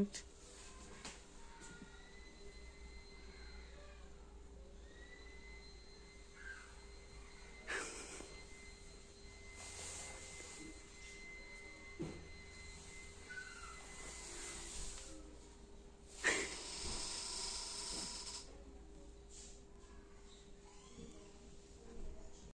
Evet.